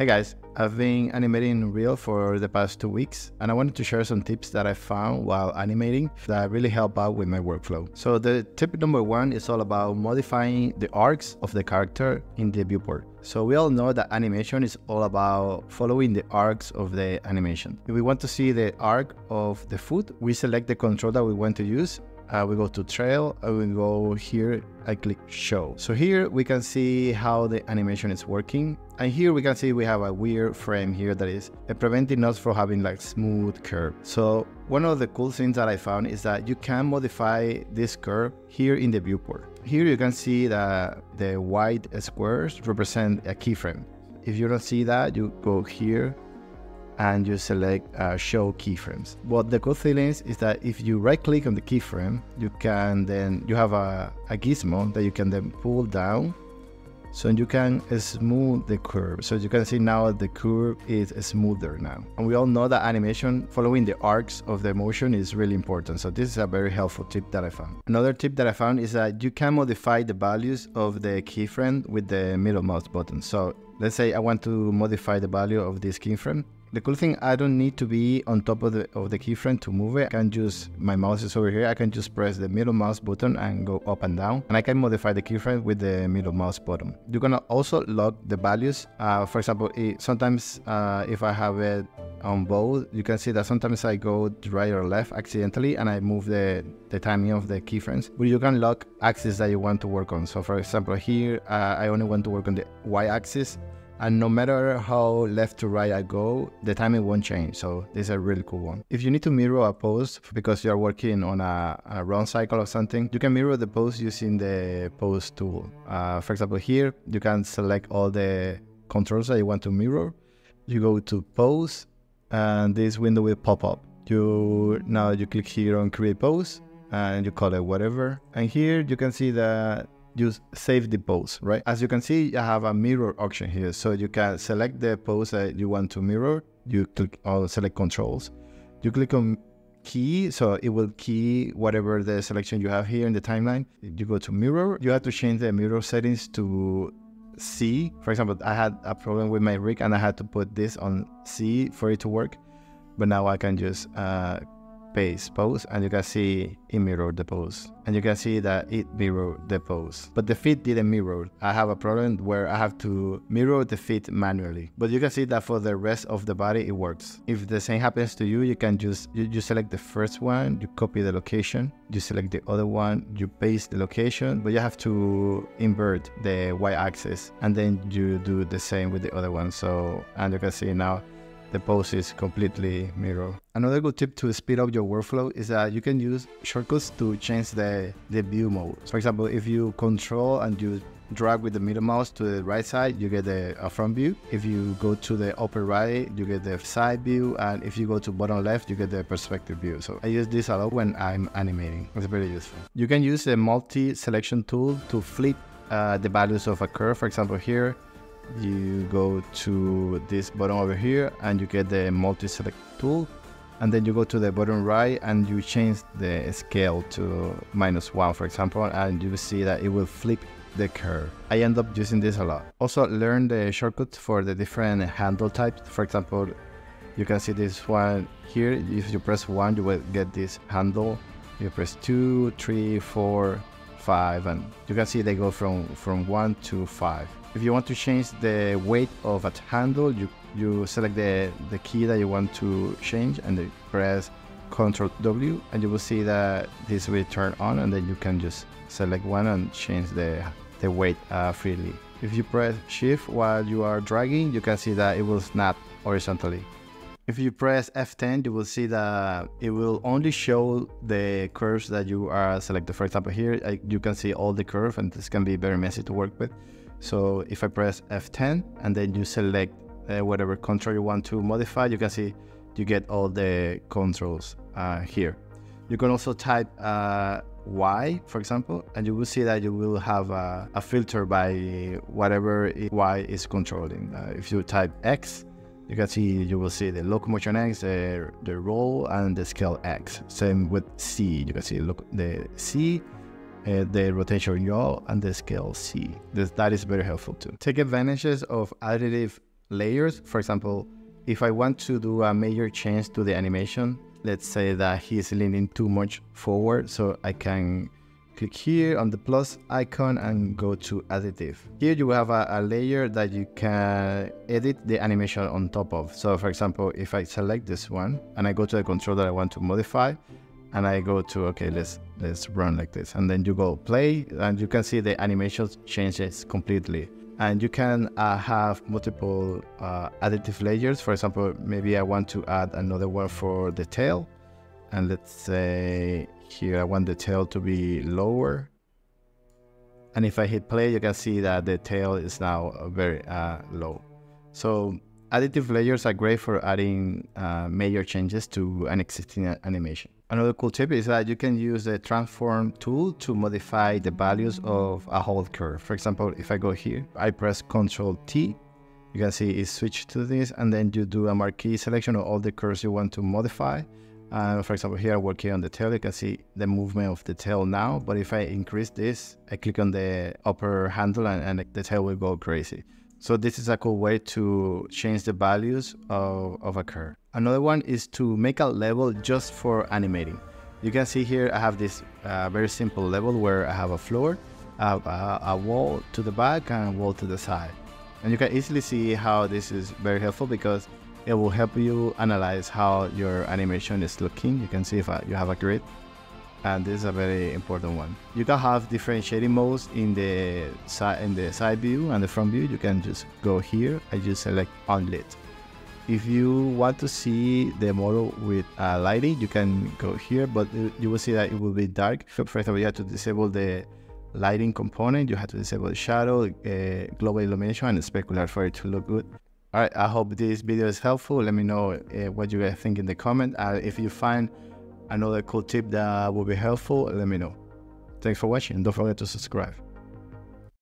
Hey guys, I've been animating in Unreal for the past two weeks and I wanted to share some tips that I found while animating that really help out with my workflow. So the tip number one is all about modifying the arcs of the character in the viewport. So we all know that animation is all about following the arcs of the animation. If we want to see the arc of the foot, we select the control that we want to use uh, we go to trail and we go here I click show. So here we can see how the animation is working and here we can see we have a weird frame here that is preventing us from having like smooth curve. So one of the cool things that I found is that you can modify this curve here in the viewport. Here you can see that the white squares represent a keyframe. If you don't see that you go here and you select uh, show keyframes. What the cool thing is, is that if you right click on the keyframe, you can then, you have a, a gizmo that you can then pull down so you can smooth the curve. So you can see now the curve is smoother now. And we all know that animation following the arcs of the motion is really important. So this is a very helpful tip that I found. Another tip that I found is that you can modify the values of the keyframe with the middle mouse button. So let's say I want to modify the value of this keyframe. The cool thing, I don't need to be on top of the of the keyframe to move it. I can just, my mouse is over here, I can just press the middle mouse button and go up and down. And I can modify the keyframe with the middle mouse button. You're gonna also lock the values. Uh, for example, it, sometimes uh, if I have it on both, you can see that sometimes I go right or left accidentally and I move the, the timing of the keyframes. But you can lock axes that you want to work on. So for example, here, uh, I only want to work on the Y axis and no matter how left to right I go, the timing won't change. So this is a really cool one. If you need to mirror a pose because you're working on a, a run cycle or something, you can mirror the pose using the pose tool. Uh, for example, here you can select all the controls that you want to mirror. You go to pose and this window will pop up. You now you click here on create pose and you call it whatever. And here you can see that you save the pose, right? As you can see, I have a mirror option here. So you can select the pose that you want to mirror. You click on select controls. You click on key, so it will key whatever the selection you have here in the timeline. You go to mirror. You have to change the mirror settings to Z. For example, I had a problem with my rig and I had to put this on Z for it to work. But now I can just uh, base pose and you can see it mirrored the pose and you can see that it mirrored the pose but the feet didn't mirror. I have a problem where i have to mirror the feet manually. But you can see that for the rest of the body it works. If the same happens to you you can just you, you select the first one you copy the location you select the other one you paste the location but you have to invert the y-axis and then you do the same with the other one. So and you can see now the pose is completely mirror. Another good tip to speed up your workflow is that you can use shortcuts to change the, the view mode. For example, if you control and you drag with the middle mouse to the right side, you get the front view. If you go to the upper right, you get the side view. And if you go to bottom left, you get the perspective view. So I use this a lot when I'm animating. It's very useful. You can use the multi-selection tool to flip uh, the values of a curve. For example, here, you go to this button over here and you get the multi-select tool and then you go to the bottom right and you change the scale to minus one for example and you see that it will flip the curve. I end up using this a lot. Also learn the shortcut for the different handle types. For example, you can see this one here. If you press one, you will get this handle. You press two, three, four, five, and you can see they go from, from one to five. If you want to change the weight of a handle, you, you select the, the key that you want to change and then press Ctrl W and you will see that this will turn on and then you can just select one and change the, the weight uh, freely. If you press shift while you are dragging, you can see that it will snap horizontally. If you press F10, you will see that it will only show the curves that you are selected. For example, here you can see all the curve and this can be very messy to work with. So if I press F10 and then you select uh, whatever control you want to modify, you can see you get all the controls uh, here. You can also type uh, Y, for example, and you will see that you will have a, a filter by whatever Y is controlling. Uh, if you type X, you can see you will see the locomotion X, the, the roll, and the scale X. Same with Z. You can see look the Z uh, the rotation yaw and the scale Z. This, that is very helpful too. Take advantages of additive layers. For example, if I want to do a major change to the animation, let's say that he's leaning too much forward, so I can click here on the plus icon and go to additive. Here you have a, a, layer that you can edit the animation on top of. So for example, if I select this one and I go to the control that I want to modify and I go to, okay, let's, let's run like this. And then you go play and you can see the animation changes completely. And you can uh, have multiple uh, additive layers. For example, maybe I want to add another one for the tail. And let's say here I want the tail to be lower. And if I hit play, you can see that the tail is now very uh, low. So additive layers are great for adding uh, major changes to an existing animation. Another cool tip is that you can use the transform tool to modify the values of a whole curve. For example, if I go here, I press Ctrl T, you can see it switched to this, and then you do a marquee selection of all the curves you want to modify. Uh, for example, here working on the tail, you can see the movement of the tail now. But if I increase this, I click on the upper handle and, and the tail will go crazy. So this is a cool way to change the values of, of a curve. Another one is to make a level just for animating. You can see here I have this uh, very simple level where I have a floor, a, a wall to the back and a wall to the side. And you can easily see how this is very helpful because it will help you analyze how your animation is looking. You can see if uh, you have a grid and this is a very important one. You can have different shading modes in the side in the side view and the front view. You can just go here and just select unlit. If you want to see the model with uh, lighting, you can go here, but you will see that it will be dark. First of all, you have to disable the lighting component. You have to disable the shadow, uh, global illumination, and specular for it to look good. All right, I hope this video is helpful. Let me know uh, what you guys think in the comment. Uh, if you find another cool tip that will be helpful, let me know. Thanks for watching. Don't forget to subscribe.